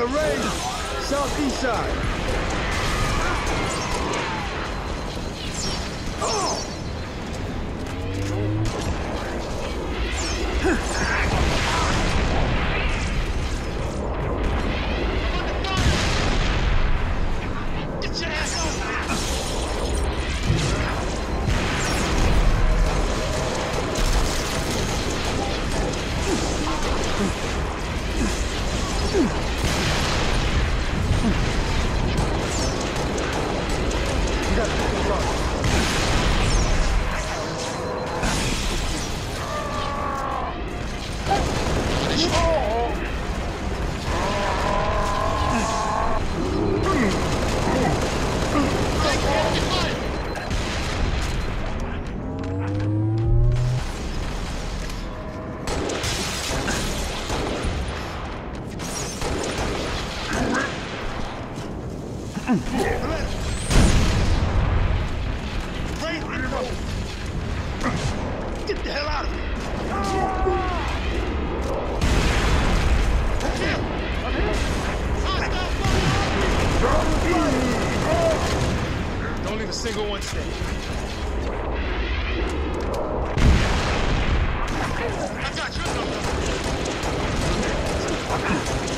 Got a raid! Southeast side! Don't leave a single one standing. I got you.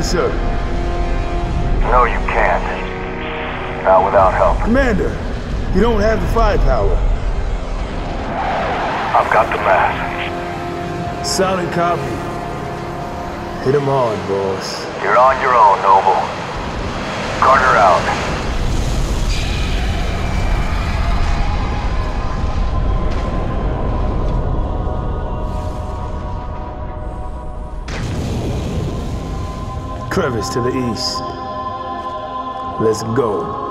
This. No, you can't. Not without help. Commander, you don't have the firepower. I've got the mask. Solid copy. Hit him hard, boss. You're on your own, Noble. Carter out. Crevice to the east. Let's go.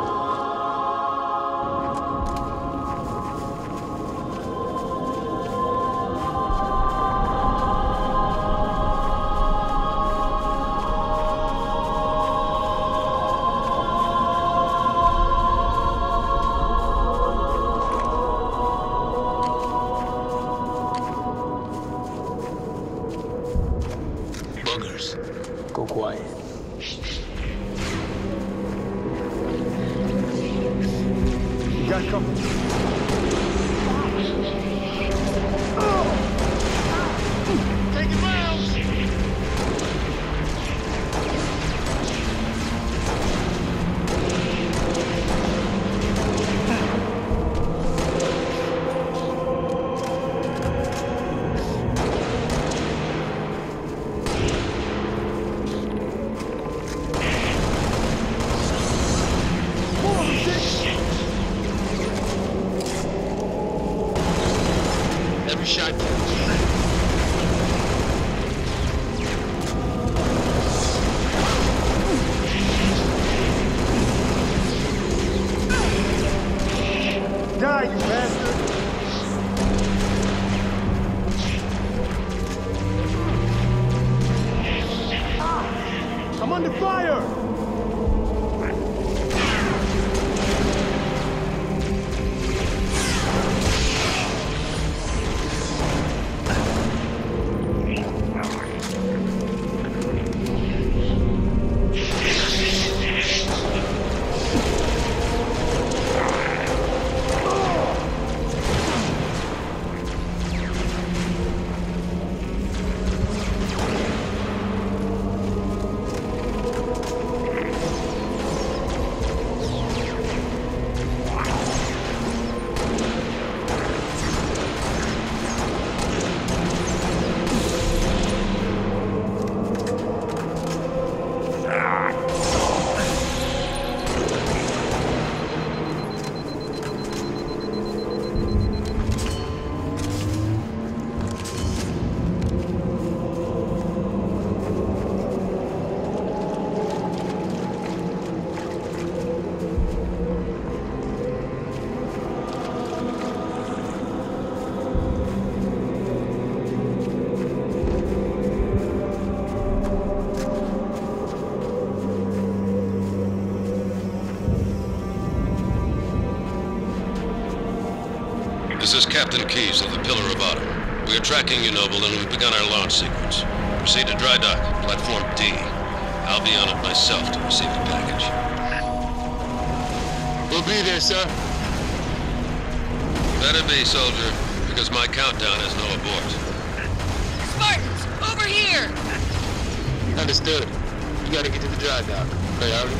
Captain Keyes of the Pillar of Autumn. We are tracking you, Noble, and we've begun our launch sequence. Proceed to dry dock, platform D. I'll be on it myself to receive the package. We'll be there, sir. Better be, soldier, because my countdown has no abort. Spartans, over here! Understood. You gotta get to the dry dock. Priority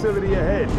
facility ahead.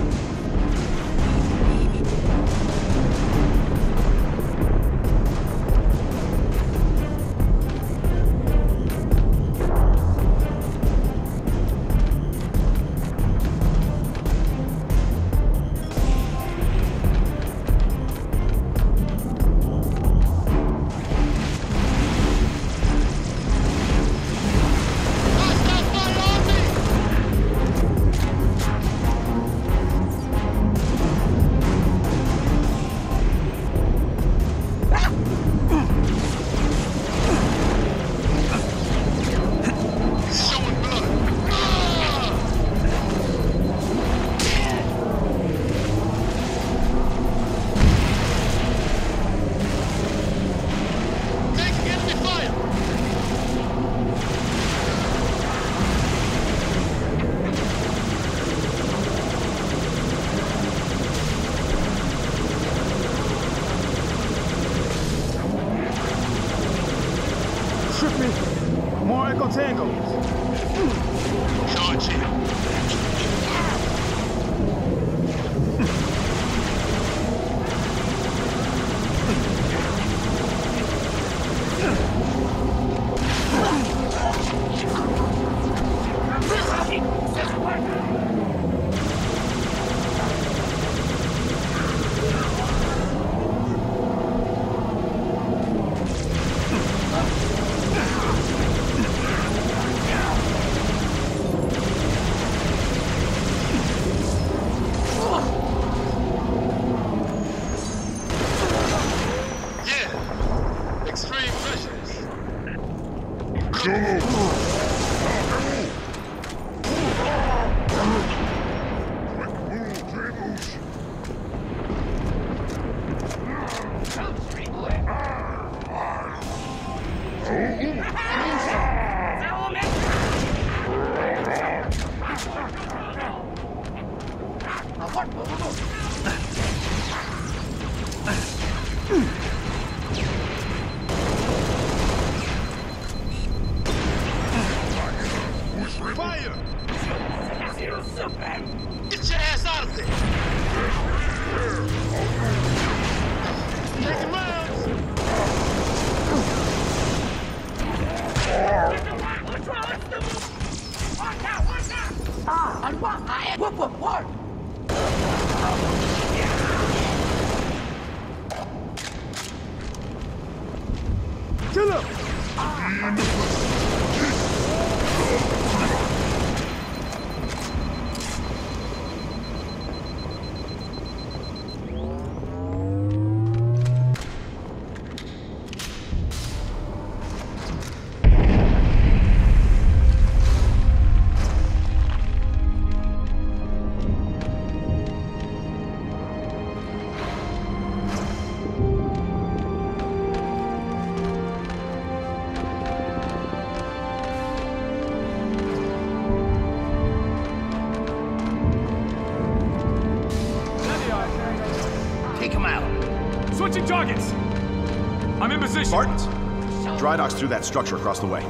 that structure across the way.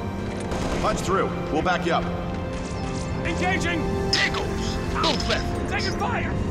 Punch through. We'll back you up. Engaging! Eagles! Out left! Taking fire!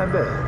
Not bad.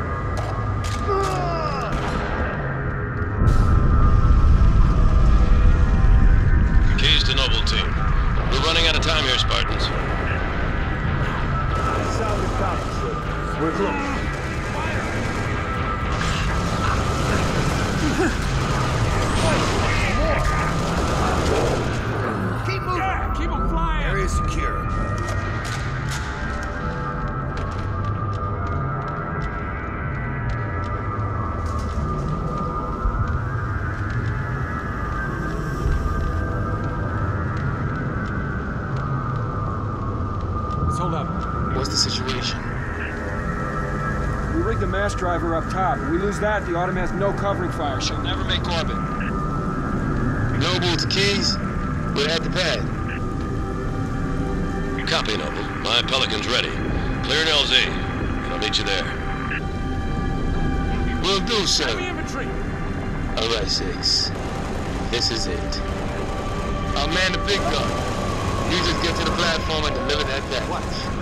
Lose that, the Autumn has no covering fire. She'll never make orbit. Noble to Keyes? We're at the pad. Copy, Noble. My Pelican's ready. Clear an LZ. and I'll meet you there. We'll do, sir. Heavy infantry. All right, Six. This is it. I'll man the big gun. You just get to the platform and deliver that package. They're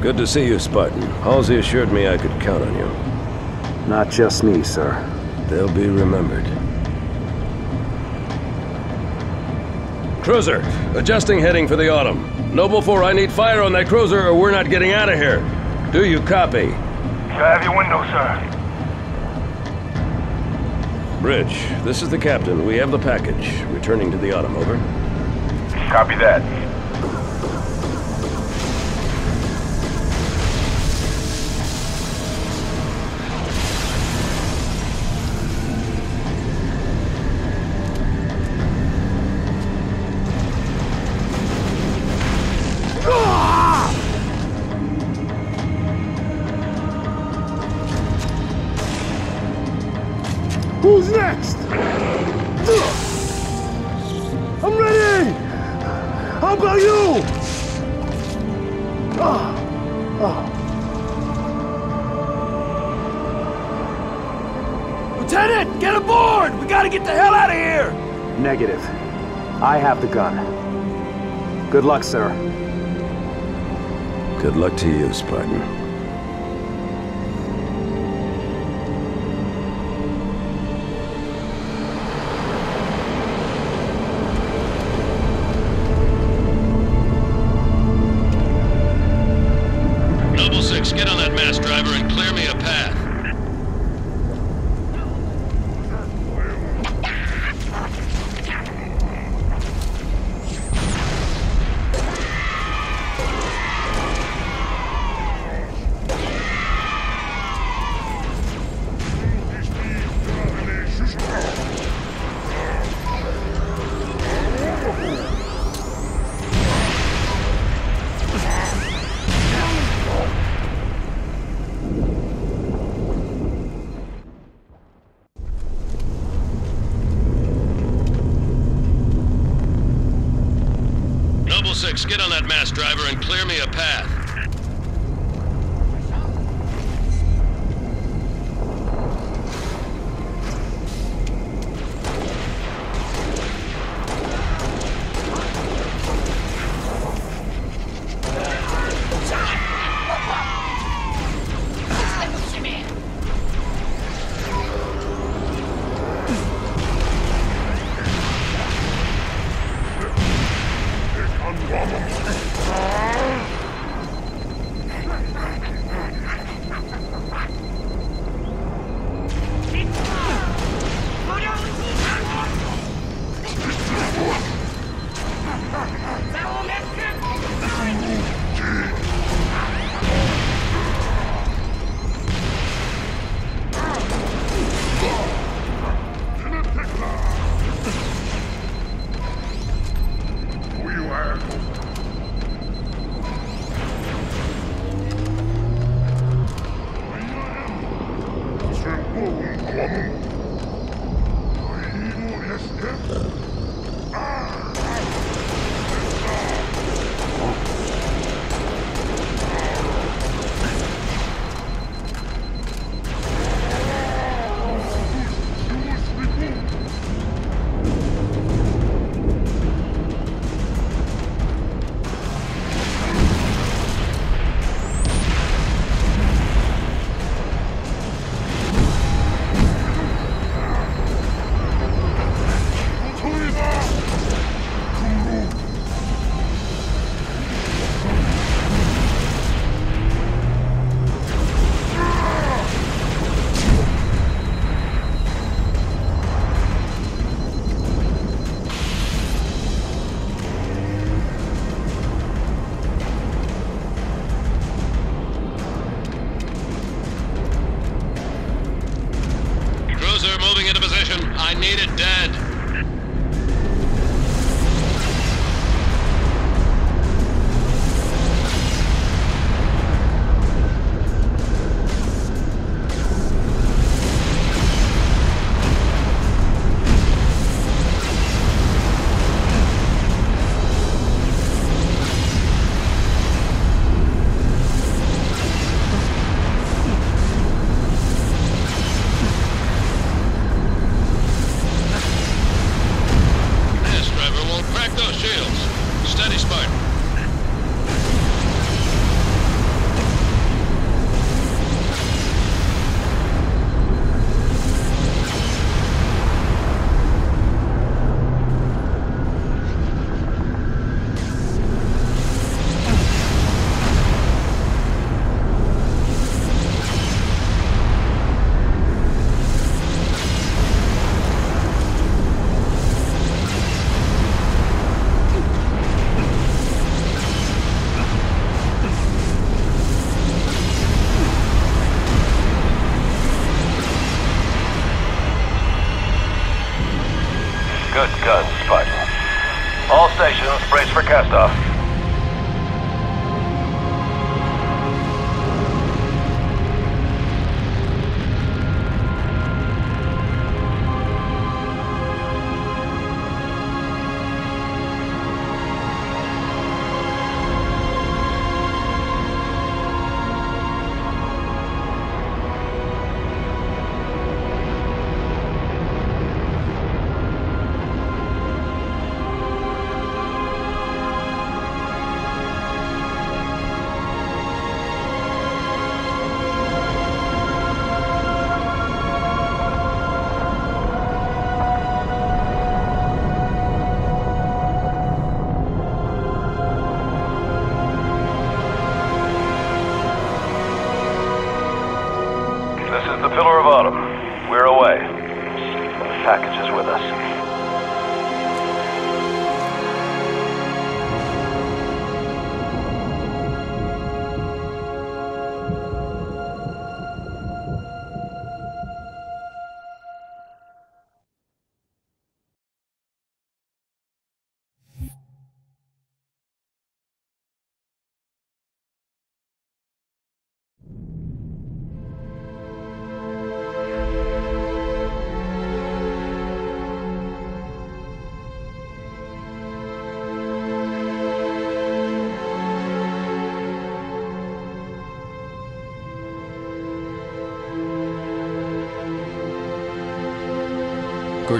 Good to see you, Spartan. Halsey assured me I could count on you. Not just me, sir. They'll be remembered. Cruiser, adjusting heading for the autumn. Noble 4, I need fire on that cruiser or we're not getting out of here. Do you copy? Can I have your window, sir? Bridge, this is the captain. We have the package. Returning to the autumn, over. Copy that. Good luck, sir. Good luck to you, Spartan.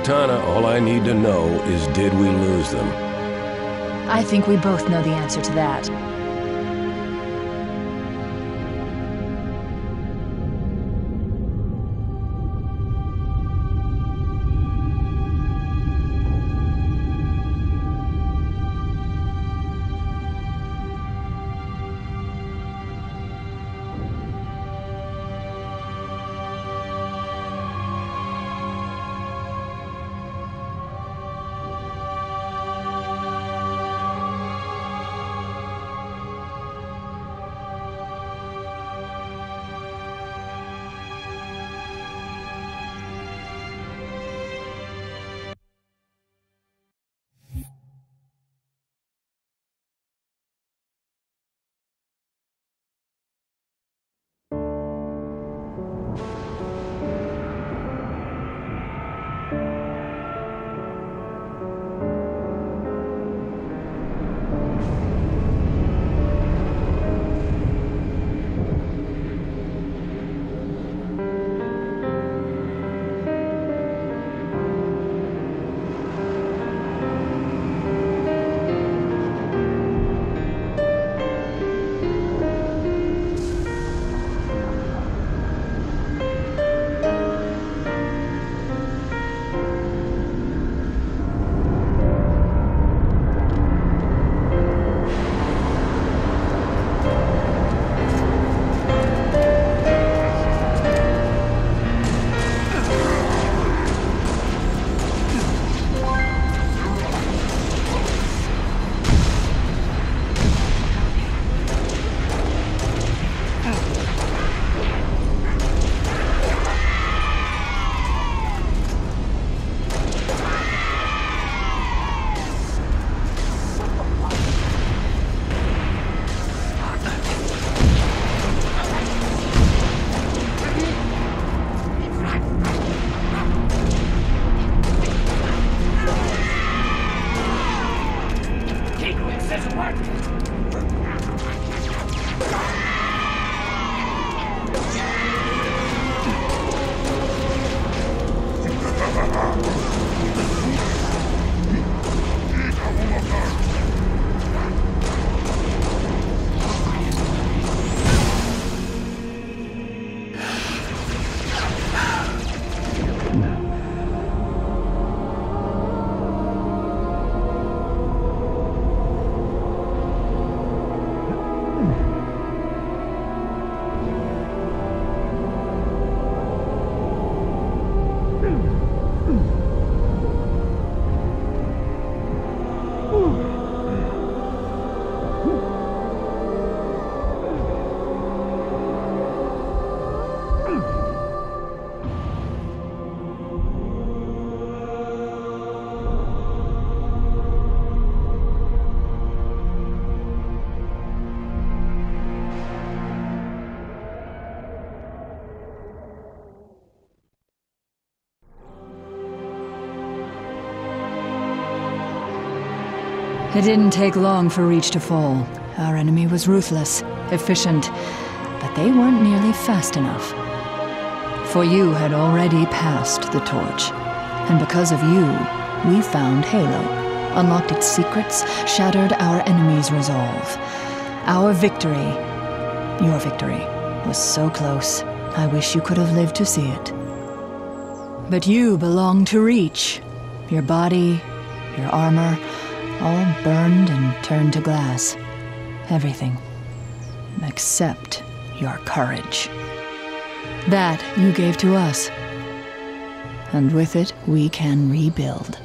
Cortana, all I need to know is did we lose them? I think we both know the answer to that. It didn't take long for Reach to fall. Our enemy was ruthless, efficient, but they weren't nearly fast enough. For you had already passed the torch, and because of you, we found Halo, unlocked its secrets, shattered our enemy's resolve. Our victory, your victory, was so close. I wish you could have lived to see it. But you belong to Reach. Your body, your armor, all burned and turned to glass. Everything. Except your courage. That you gave to us. And with it, we can rebuild.